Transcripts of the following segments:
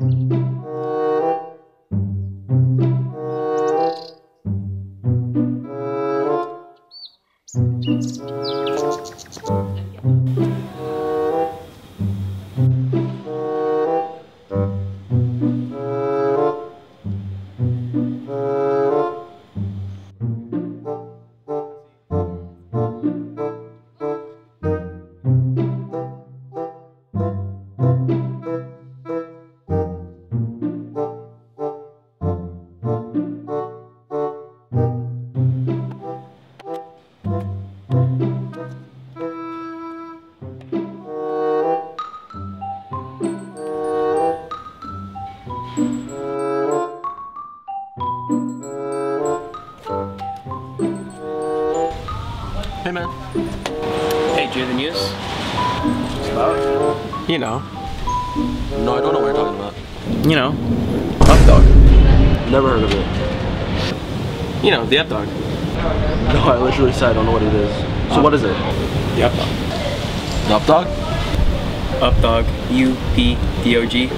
Thank you. Hey man. Hey, do you hear the news? You know. No, I don't know what you're talking about. You know, Up Dog. Never heard of it. You know, the Up Dog. No, I literally said I don't know what it is. So what is it? The Up Dog. The up dog? Up Dog. U P D O G.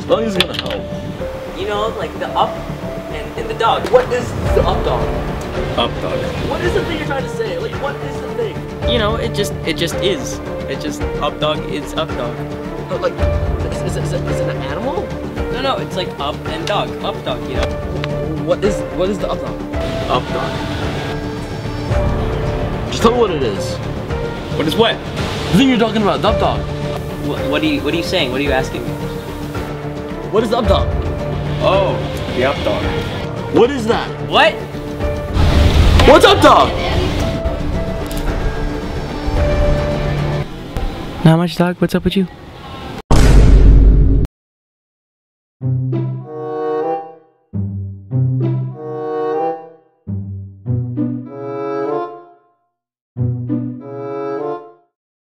Spelling is gonna help. You know, like the up and, and the dog. What is the up dog? Up Dog. What is the thing you're trying to say? Like, what is the thing? You know, it just it just is. It just Up Dog is Up Dog. But, like, is, is, is, it, is it an animal? No, no, it's like up and dog. Up Dog. You know. What is what is the up dog? Up dog. Just tell me what it is. What is what? The thing you're talking about, the up dog. What, what are you What are you saying? What are you asking? What is the up dog? Oh, the Up Dog. What is that? What? What's up dog? Not much, dog. What's up with you?